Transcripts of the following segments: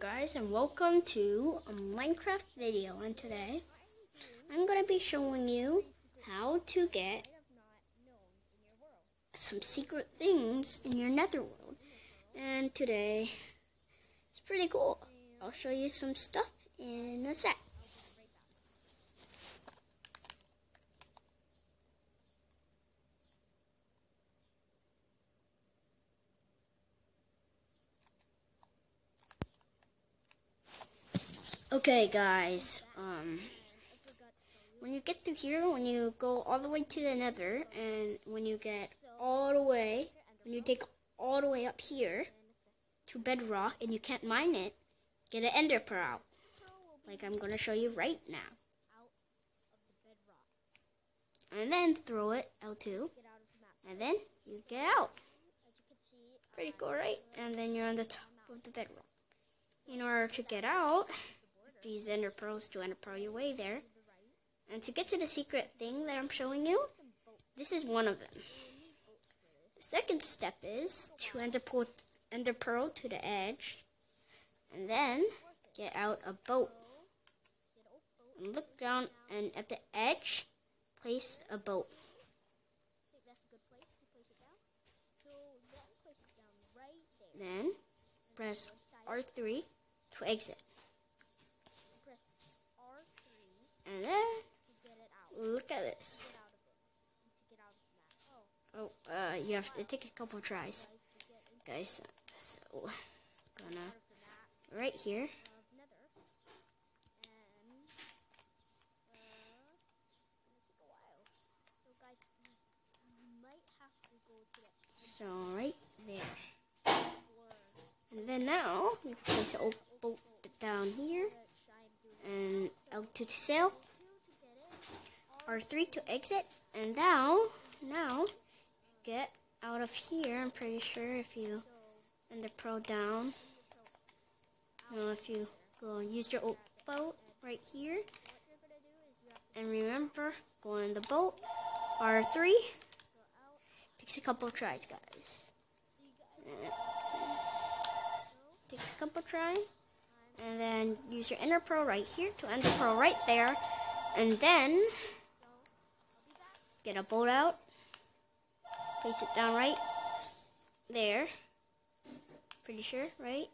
guys and welcome to a Minecraft video and today I'm going to be showing you how to get some secret things in your netherworld and today it's pretty cool. I'll show you some stuff in a sec. Okay, guys. Um, when you get to here, when you go all the way to the nether, and when you get all the way, when you take all the way up here to bedrock and you can't mine it, get an ender pearl. Like I'm going to show you right now. And then throw it L2. And then you get out. Pretty cool, right? And then you're on the top of the bedrock. In order to get out, these ender pearls to ender pearl your way there. And to get to the secret thing that I'm showing you, this is one of them. The second step is to ender pearl, ender pearl to the edge, and then get out a boat. And look down, and at the edge, place a boat. Then press R3 to exit. And then look at this. Oh, uh, you have to take a couple tries, guys. So, gonna right here. So right there. And then now you place a boat down here and L2 to sail, R3 to exit, and now, now, get out of here. I'm pretty sure if you ender pearl down, you know, if you go use your old boat right here, and remember, go in the boat, R3, takes a couple tries, guys. Uh, takes a couple tries and then use your ender pearl right here to ender pearl right there, and then get a bolt out, place it down right there, pretty sure, right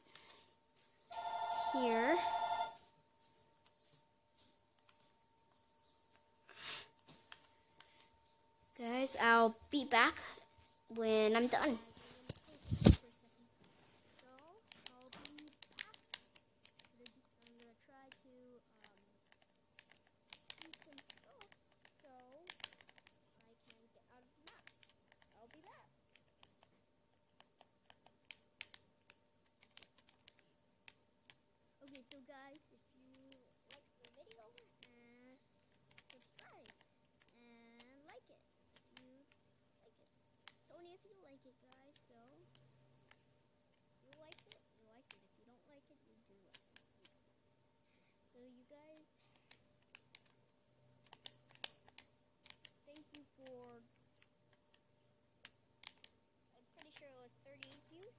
here. Guys, I'll be back when I'm done. So guys, if you like the video, uh, subscribe and like it. If you like it. It's only if you like it, guys. So, you like it, you like it. If you don't like it, you do like it. So, you guys, thank you for. I'm pretty sure it was 38 views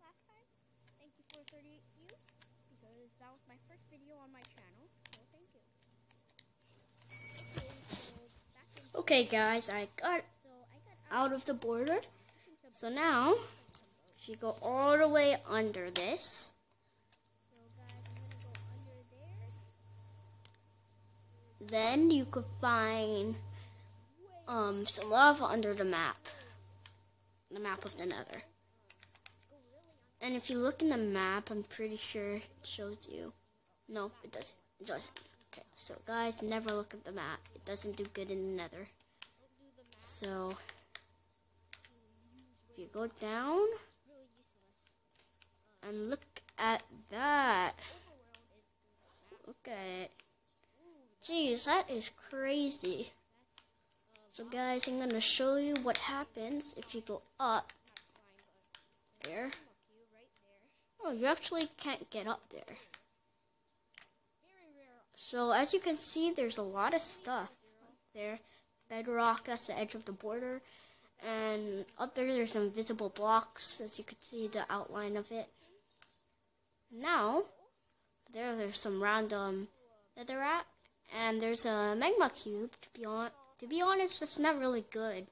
last time. Thank you for 38 views because that was my first video on my channel. So thank you. Okay, guys, I got out of the border. So now, you go all the way under this. Then you could find um, some lava under the map. The map of the nether. And if you look in the map, I'm pretty sure it shows you. No, it doesn't. It doesn't. Okay, so guys, never look at the map. It doesn't do good in the nether. So, if you go down and look at that. Look at it. Jeez, that is crazy. So guys, I'm going to show you what happens if you go up there. You actually can't get up there. So as you can see, there's a lot of stuff there. Bedrock, that's the edge of the border. And up there, there's some visible blocks, as you can see the outline of it. Now, there there's some random netherrack, and there's a magma cube. To be on, to be honest, it's not really good.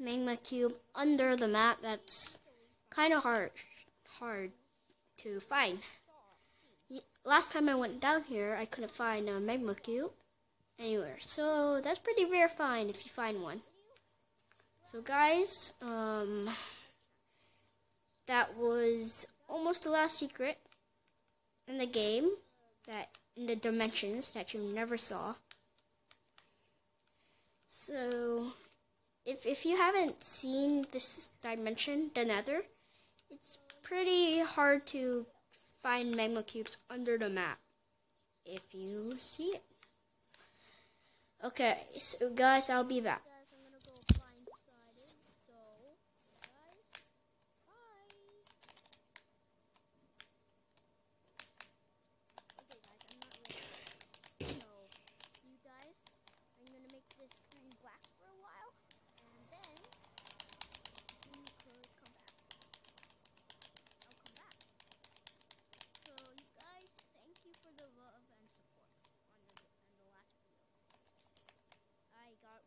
Magma cube under the map. That's kind of hard, hard to find. Last time I went down here, I couldn't find a magma cube anywhere. So that's pretty rare find if you find one. So guys, um, that was almost the last secret in the game that in the dimensions that you never saw. So if if you haven't seen this dimension, the nether, it's pretty hard to find magma cubes under the map if you see it. Okay, so guys, I'll be back.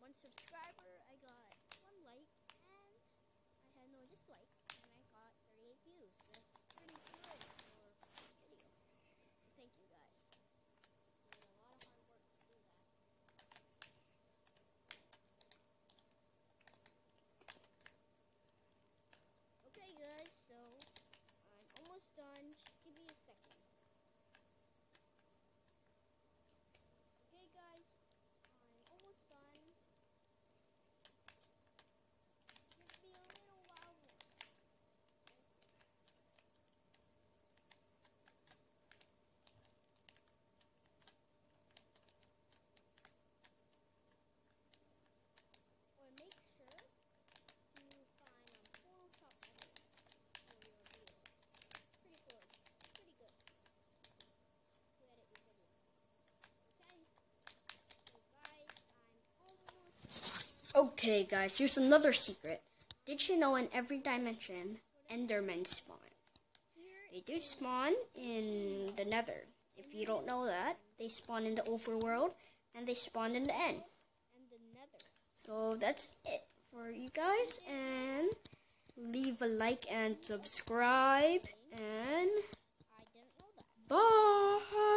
one subscriber, I got one like, and I had no dislikes, and I got 38 views. That's pretty good for a video. So thank you guys. It was a lot of hard work to do that. Okay guys, so I'm almost done. Just give me a second. Okay guys, I'm almost done. Okay, guys, here's another secret. Did you know in every dimension, Endermen spawn? They do spawn in the nether. If you don't know that, they spawn in the overworld, and they spawn in the end. So that's it for you guys, and leave a like and subscribe, and bye!